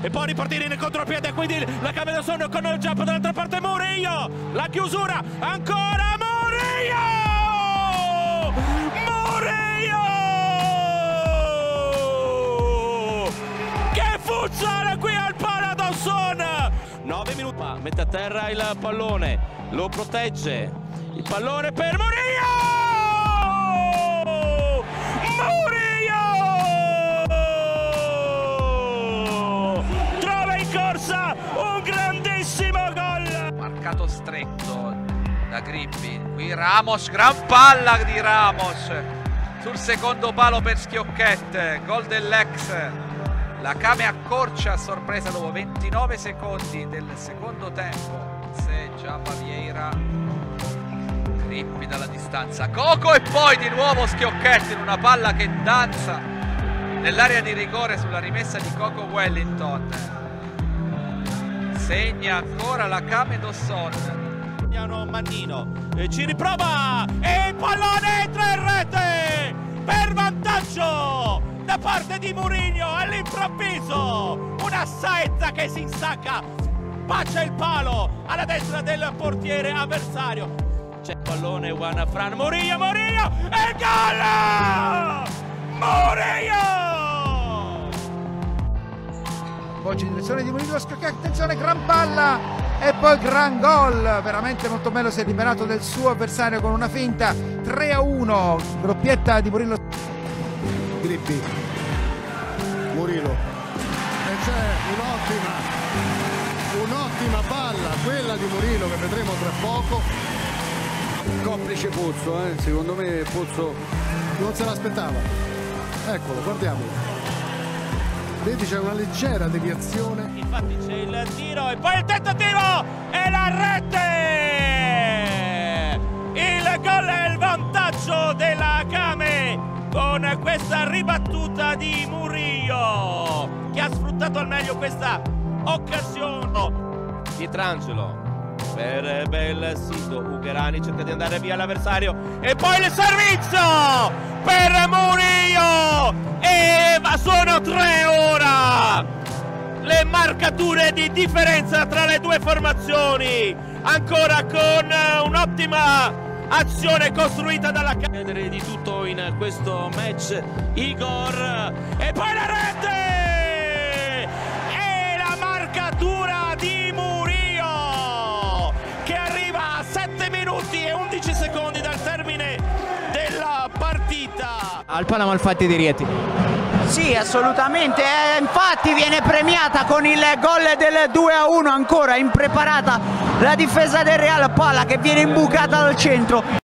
e poi ripartire in contropiede quindi la cambia da sonno con il jump dall'altra parte Murillo! La chiusura ancora Murillo! Murillo! Che funziona qui al Paradosson! 9 minuti. Mette a terra il pallone lo protegge. Il pallone per Murillo gol marcato stretto da Grippi. Qui Ramos gran palla di Ramos sul secondo palo per Schiocchette gol dell'ex. La Came accorcia a sorpresa dopo 29 secondi del secondo tempo. Se già Vieira Grippi dalla distanza. Coco e poi di nuovo Schiocchetti in una palla che danza nell'area di rigore sulla rimessa di Coco Wellington segna ancora la Came Dosson Mannino e ci riprova e il pallone entra in rete! Per vantaggio da parte di Mourinho all'improvviso! Una saezza che si insacca bacia il palo alla destra del portiere avversario. C'è il pallone Juan Fran. Mourinho Mourinho e gol! Mourinho Poggi in direzione di Murino Scocca, attenzione, gran palla e poi gran gol, veramente molto bello, si è liberato del suo avversario con una finta 3 a 1, doppietta di Murillo. Grippi, Murillo e c'è un'ottima, un'ottima palla, quella di Murillo che vedremo tra poco. Complice Pozzo, eh? secondo me Pozzo non se l'aspettava. Eccolo, guardiamolo. Vedi c'è una leggera deviazione. Infatti c'è il tiro e poi il tentativo e la rete! Il gol è il vantaggio della Came con questa ribattuta di Murillo che ha sfruttato al meglio questa occasione. Pietrangelo per bel sito Ugherani cerca di andare via l'avversario e poi il servizio per Murillo e sono tre ora! Le marcature di differenza tra le due formazioni ancora con un'ottima azione costruita dalla credere di tutto in questo match Igor e poi la rete! E la marcatura di Murillo che arriva a 7 minuti e 11 secondi dal termine della partita. Al Palamalfatti di Rieti sì, assolutamente, eh, infatti viene premiata con il gol del 2 a 1 ancora impreparata la difesa del Real Pala che viene imbucata dal centro.